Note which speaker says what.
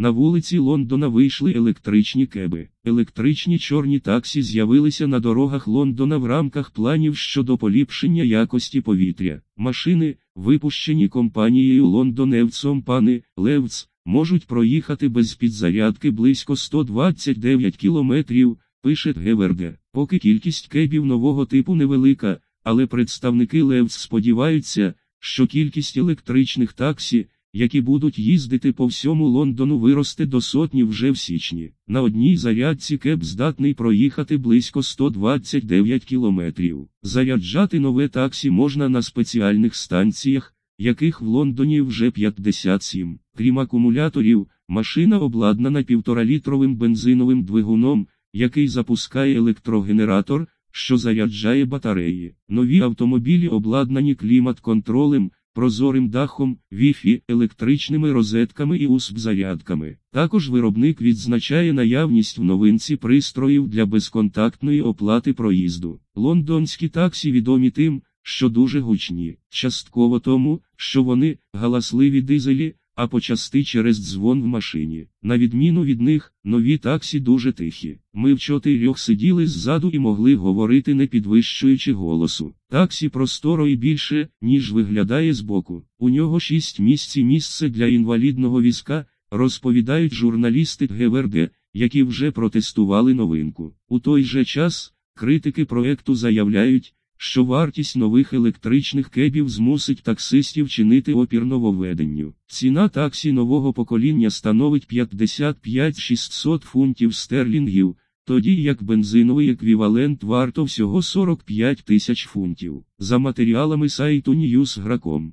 Speaker 1: На вулиці Лондона вийшли електричні кеби. Електричні чорні таксі з'явилися на дорогах Лондона в рамках планів щодо поліпшення якості повітря. Машини, випущені компанією Евцом пани Левц, можуть проїхати без підзарядки близько 129 кілометрів, пише Геверге. Поки кількість кебів нового типу невелика, але представники Левц сподіваються, що кількість електричних таксі, які будуть їздити по всьому Лондону, виросте до сотні вже в січні. На одній зарядці кеп здатний проїхати близько 129 кілометрів. Заряджати нове таксі можна на спеціальних станціях, яких в Лондоні вже 57. Крім акумуляторів, машина обладнана півторалітровим бензиновим двигуном, який запускає електрогенератор, що заряджає батареї. Нові автомобілі обладнані клімат-контролем, прозорим дахом, Wi-Fi, електричними розетками і USB-зарядками. Також виробник відзначає наявність в новинці пристроїв для безконтактної оплати проїзду. Лондонські таксі відомі тим, що дуже гучні, частково тому, що вони галасливі дизелі, а почасти через дзвон в машині. На відміну від них, нові таксі дуже тихі. Ми в чотирьох сиділи ззаду і могли говорити не підвищуючи голосу. Таксі просторо і більше, ніж виглядає збоку. У нього шість місць місце для інвалідного візка, розповідають журналісти ГВРД, які вже протестували новинку. У той же час, критики проекту заявляють, що вартість нових електричних кебів змусить таксистів чинити опір нововведенню. Ціна таксі нового покоління становить 55 600 фунтів стерлінгів, тоді як бензиновий еквівалент варто всього 45 тисяч фунтів. За матеріалами сайту Newsgrakом.